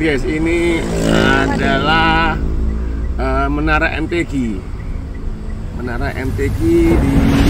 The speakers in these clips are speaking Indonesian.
guys, ini adalah uh, menara MTG. Menara MTG di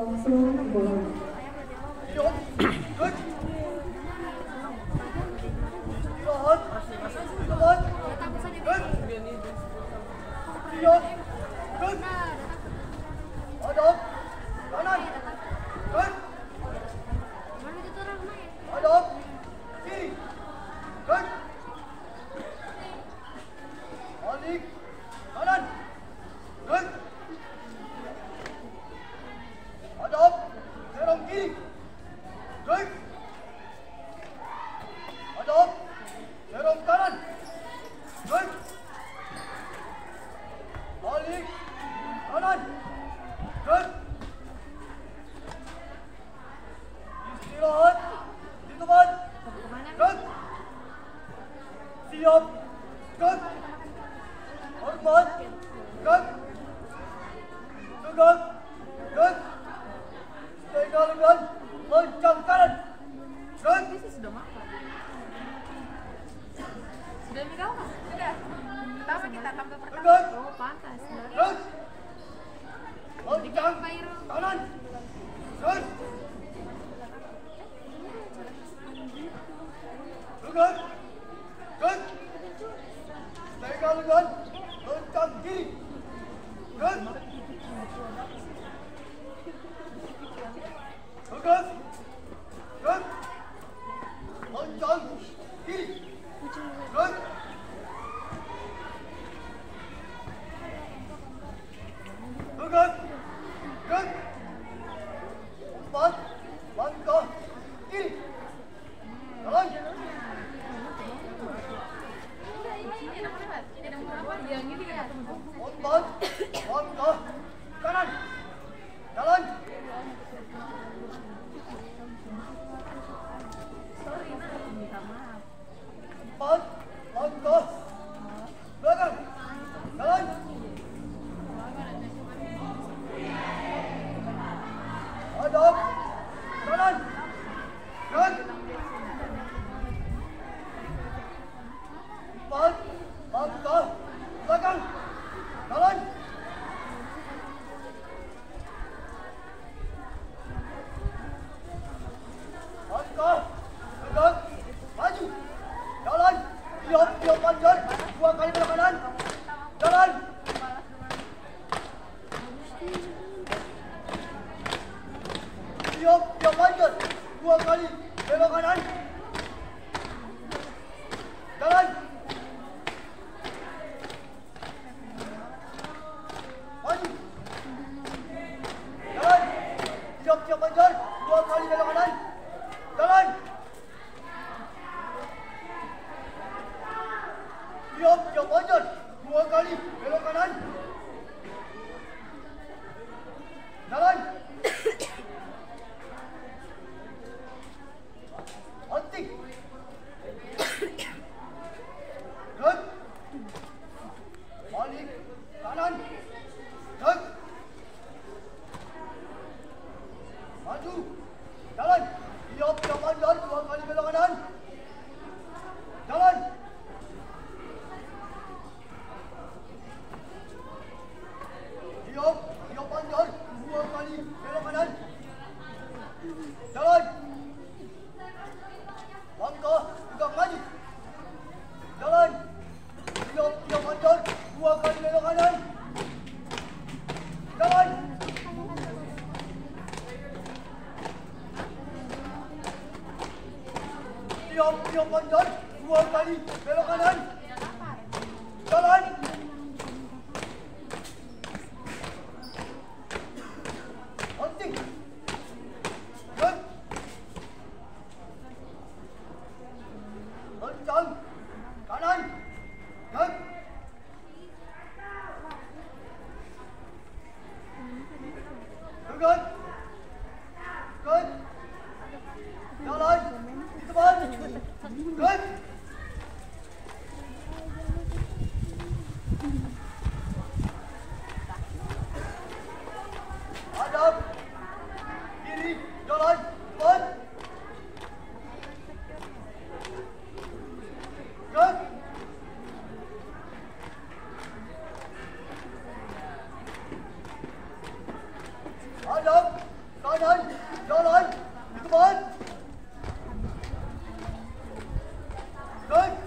Thank you. はい sama udah pertama kita pertama oh pantas. Kanan. Terus. Terus. Come on! kanan, kanan, keluar kali, belok kanan. Coi lên, coi lên, vô lên, come on. Good.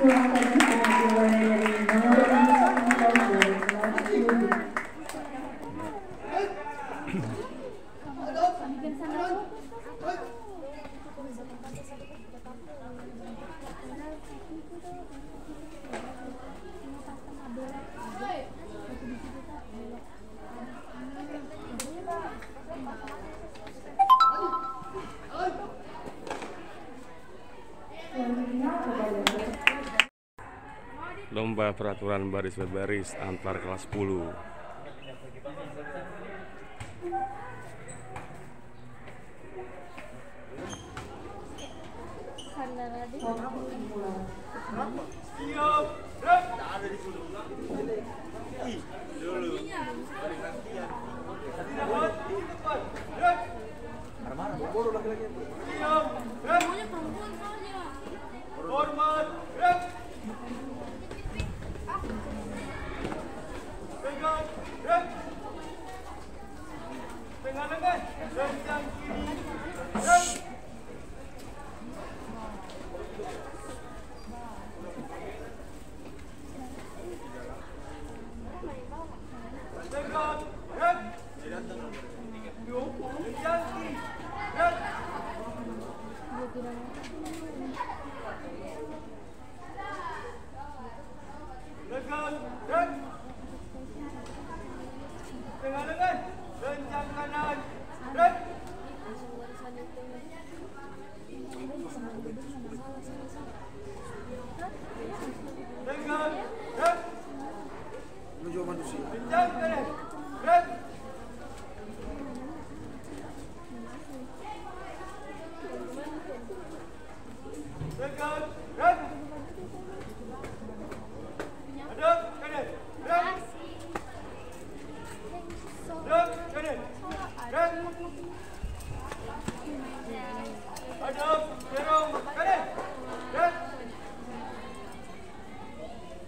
Waktu itu. adalah peraturan baris berbaris antar kelas 10. Siap. ada di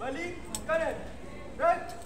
Balik kanan. Right.